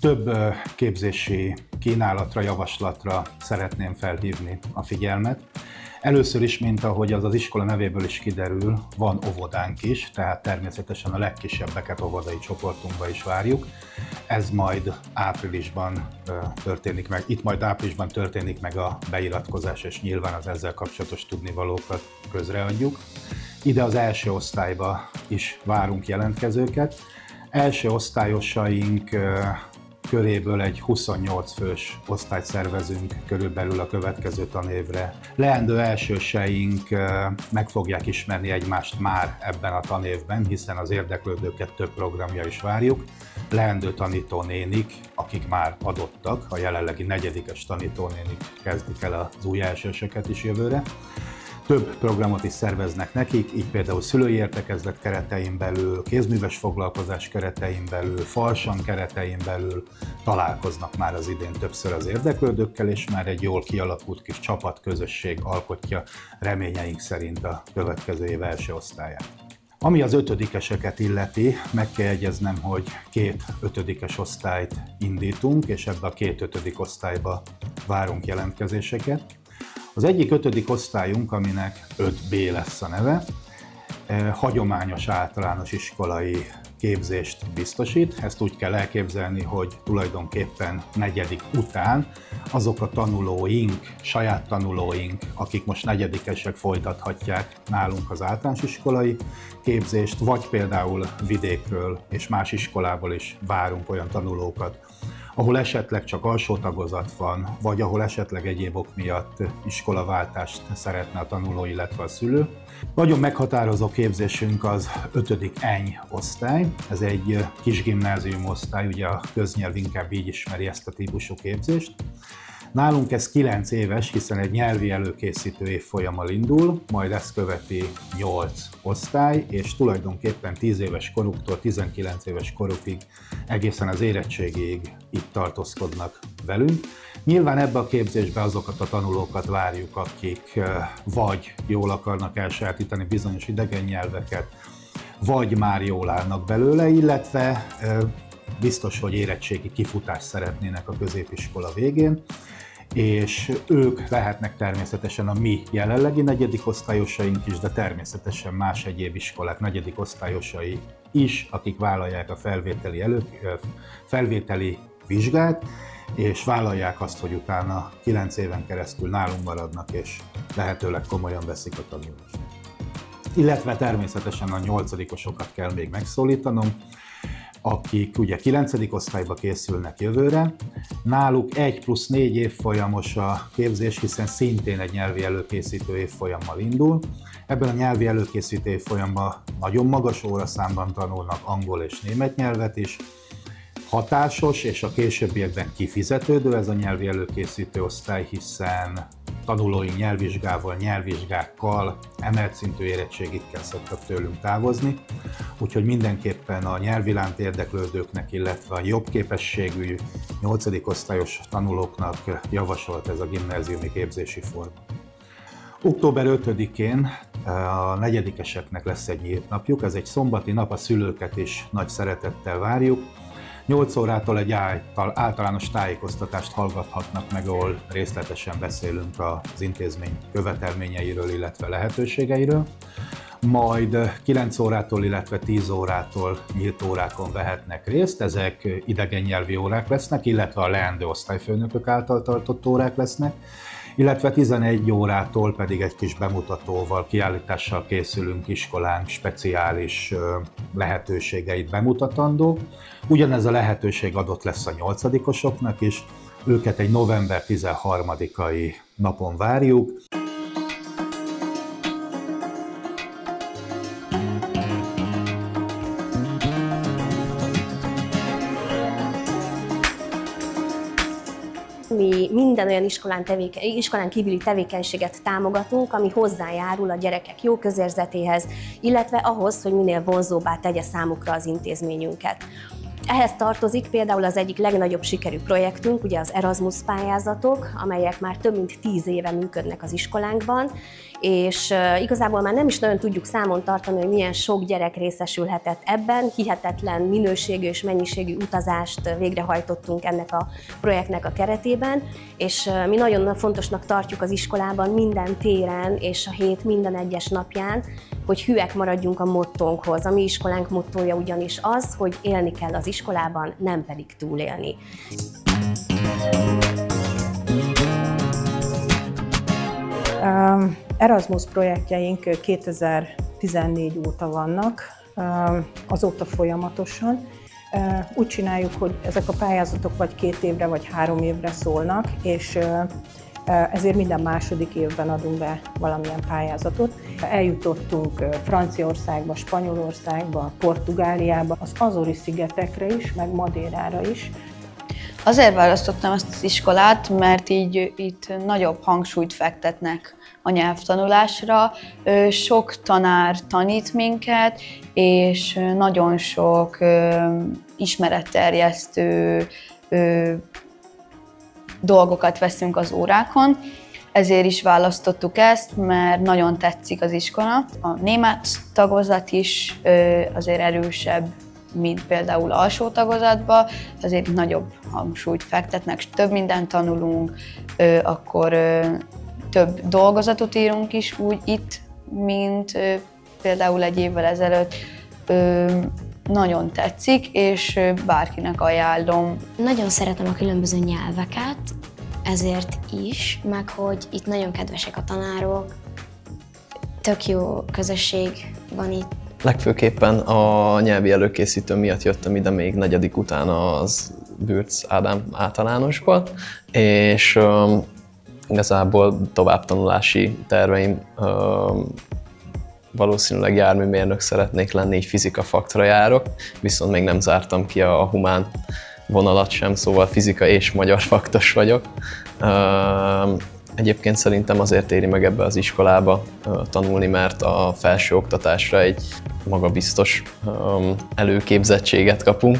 Több képzési kínálatra, javaslatra szeretném felhívni a figyelmet. Először is, mint ahogy az az iskola nevéből is kiderül, van óvodánk is, tehát természetesen a legkisebbeket óvodai csoportunkba is várjuk. Ez majd áprilisban történik meg, itt majd áprilisban történik meg a beiratkozás, és nyilván az ezzel kapcsolatos tudnivalókat közreadjuk. Ide az első osztályba is várunk jelentkezőket. Első osztályosaink köréből egy 28 fős osztályt szervezünk körülbelül a következő tanévre. Leendő elsőseink meg fogják ismerni egymást már ebben a tanévben, hiszen az érdeklődőket több programja is várjuk. Leendő tanítónénik, akik már adottak, a jelenlegi negyedikes tanítónénik kezdik el az új elsősöket is jövőre több programot is szerveznek nekik, így például szülői értekezlet keretein belül, kézműves foglalkozás keretein belül, falsan keretein belül találkoznak már az idén többször az érdeklődőkkel, és már egy jól kialakult kis csapatközösség alkotja reményeink szerint a következő év első osztályát. Ami az ötödikeseket illeti, meg kell jegyeznem, hogy két ötödikes osztályt indítunk, és ebbe a két ötödik osztályba várunk jelentkezéseket. Az egyik ötödik osztályunk, aminek 5B lesz a neve, eh, hagyományos általános iskolai képzést biztosít. Ezt úgy kell elképzelni, hogy tulajdonképpen negyedik után azok a tanulóink, saját tanulóink, akik most negyedikesek folytathatják nálunk az általános iskolai képzést, vagy például vidékről és más iskolából is várunk olyan tanulókat, ahol esetleg csak alsó tagozat van, vagy ahol esetleg egyéb ok miatt iskolaváltást szeretne a tanuló, illetve a szülő. Nagyon meghatározó képzésünk az 5. eny osztály, ez egy kis gimnázium osztály, ugye a köznyelv inkább így ismeri ezt a típusú képzést. Nálunk ez 9 éves, hiszen egy nyelvi előkészítő évfolyammal indul, majd ezt követi 8 osztály, és tulajdonképpen 10 éves koruktól 19 éves korukig egészen az érettségig itt tartózkodnak velünk. Nyilván ebbe a képzésbe azokat a tanulókat várjuk, akik vagy jól akarnak elsajátítani bizonyos idegen nyelveket, vagy már jól állnak belőle, illetve biztos, hogy érettségi kifutást szeretnének a középiskola végén, és ők lehetnek természetesen a mi jelenlegi negyedik osztályosaink is, de természetesen más egyéb iskolák negyedik osztályosai is, akik vállalják a felvételi, elő, felvételi vizsgát, és vállalják azt, hogy utána 9 éven keresztül nálunk maradnak, és lehetőleg komolyan veszik a tanulást. Illetve természetesen a nyolcadikosokat kell még megszólítanom, akik ugye 9. osztályba készülnek jövőre. Náluk 1 plusz 4 évfolyamos a képzés, hiszen szintén egy nyelvi előkészítő évfolyammal indul. Ebben a nyelvi előkészítő évfolyamban nagyon magas óraszámban tanulnak angol és német nyelvet is, hatásos és a későbbiekben kifizetődő ez a nyelvi előkészítő osztály, hiszen tanulói nyelvvizsgával, nyelvvizsgákkal, emelt szintű érettségikkel szoktak tőlünk távozni, úgyhogy mindenképpen a nyelvilánt érdeklődőknek, illetve a jobb képességű 8. osztályos tanulóknak javasolt ez a gimnáziumi képzési forma. Október 5-én a negyedikeseknek lesz egy nyílt napjuk, ez egy szombati nap, a szülőket is nagy szeretettel várjuk. 8 órától egy általános tájékoztatást hallgathatnak meg, ahol részletesen beszélünk az intézmény követelményeiről, illetve lehetőségeiről. Majd 9 órától, illetve 10 órától nyílt órákon vehetnek részt, ezek idegen nyelvi órák lesznek, illetve a leendő osztályfőnökök által tartott órák lesznek illetve 11 órától pedig egy kis bemutatóval, kiállítással készülünk iskolánk speciális lehetőségeit bemutatandó. Ugyanez a lehetőség adott lesz a nyolcadikosoknak is, őket egy november 13-ai napon várjuk. Minden olyan iskolán, tevéke, iskolán kívüli tevékenységet támogatunk, ami hozzájárul a gyerekek jó közérzetéhez, illetve ahhoz, hogy minél vonzóbbá tegye számukra az intézményünket. Ehhez tartozik például az egyik legnagyobb sikerű projektünk, ugye az Erasmus pályázatok, amelyek már több mint tíz éve működnek az iskolánkban, és igazából már nem is nagyon tudjuk számon tartani, hogy milyen sok gyerek részesülhetett ebben. Hihetetlen minőségű és mennyiségű utazást végrehajtottunk ennek a projektnek a keretében, és mi nagyon fontosnak tartjuk az iskolában minden téren és a hét minden egyes napján, hogy hűek maradjunk a mottónkhoz. A mi iskolánk mottója ugyanis az, hogy élni kell az iskolában, nem pedig túlélni. Erasmus projektjeink 2014 óta vannak, azóta folyamatosan. Úgy csináljuk, hogy ezek a pályázatok vagy két évre, vagy három évre szólnak, és ezért minden második évben adunk be valamilyen pályázatot. Eljutottunk Franciaországba, Spanyolországba, Portugáliába, az Azori-szigetekre is, meg Madérára is. Azért választottam ezt az iskolát, mert így itt nagyobb hangsúlyt fektetnek a nyelvtanulásra. Sok tanár tanít minket, és nagyon sok ismeretterjesztő dolgokat veszünk az órákon. Ezért is választottuk ezt, mert nagyon tetszik az iskola. A német tagozat is azért erősebb, mint például alsó tagozatba, azért nagyobb hangsúlyt fektetnek, több mindent tanulunk, akkor több dolgozatot írunk is úgy itt, mint például egy évvel ezelőtt. Nagyon tetszik, és bárkinek ajánlom. Nagyon szeretem a különböző nyelveket, ezért is, meg hogy itt nagyon kedvesek a tanárok, tök jó közösség van itt. Legfőképpen a nyelvi előkészítő miatt jöttem ide még negyedik után az Bürc Ádám általánosba, és um, igazából továbbtanulási terveim um, valószínűleg járműmérnök szeretnék lenni, így fizika faktra járok, viszont még nem zártam ki a, humán vonalat sem, szóval fizika és magyar faktos vagyok. Egyébként szerintem azért éri meg ebbe az iskolába tanulni, mert a felső oktatásra egy magabiztos előképzettséget kapunk.